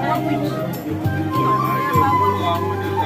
Buah kuih. Buah kuih.